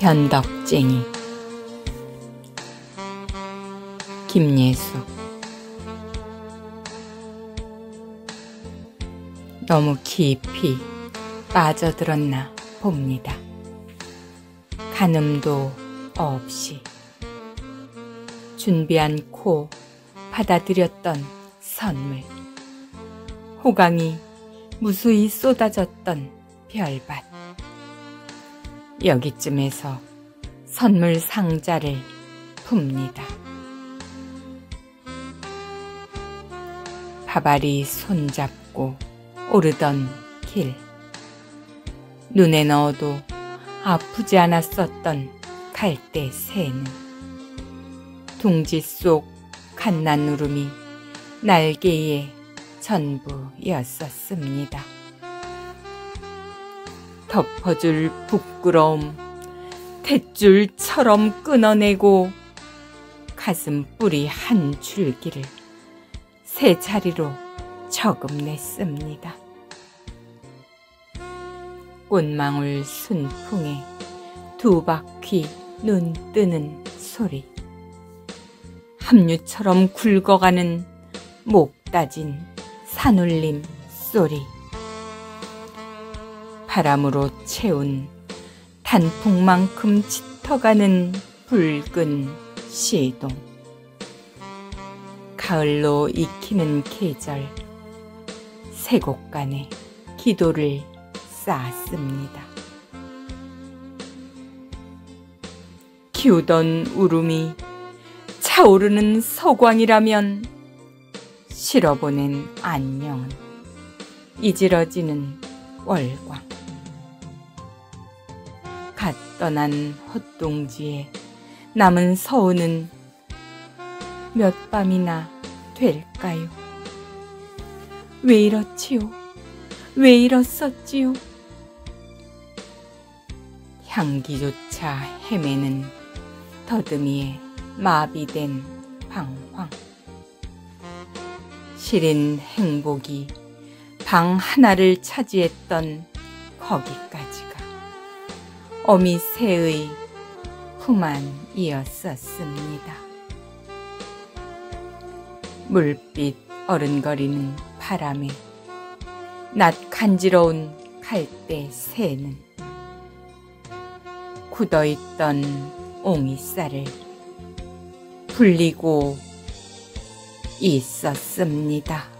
변덕쟁이. 김예수. 너무 깊이 빠져들었나 봅니다. 가늠도 없이 준비한 코 받아들였던 선물. 호강이 무수히 쏟아졌던 별밭 여기쯤에서 선물 상자를 풉니다. 바바리 손잡고 오르던 길. 눈에 넣어도 아프지 않았었던 갈대 새는 둥지 속 갓난누름이 날개의 전부였었습니다. 덮어줄 부끄러움 탯줄처럼 끊어내고 가슴 뿌리 한 줄기를 세 자리로 저금냈습니다. 꽃망울 순풍에 두 바퀴 눈 뜨는 소리 함유처럼 굵어가는 목 따진 산울림 소리 바람으로 채운 단풍만큼 짙어가는 붉은 시동 가을로 익히는 계절 세곡간에 기도를 쌓았습니다. 키우던 울음이 차오르는 서광이라면 실어보낸 안녕은 이지러지는 월광 갓 떠난 헛동지에 남은 서우는 몇 밤이나 될까요? 왜 이렇지요? 왜 이렇었지요? 향기조차 헤매는 더듬이에 마비된 방황. 시린 행복이 방 하나를 차지했던 거기까지가 어미 새의 품 안이었었습니다. 물빛 어른거리는 바람에 낮 간지러운 갈대 새는 굳어있던 옹이쌀을 불리고 있었습니다.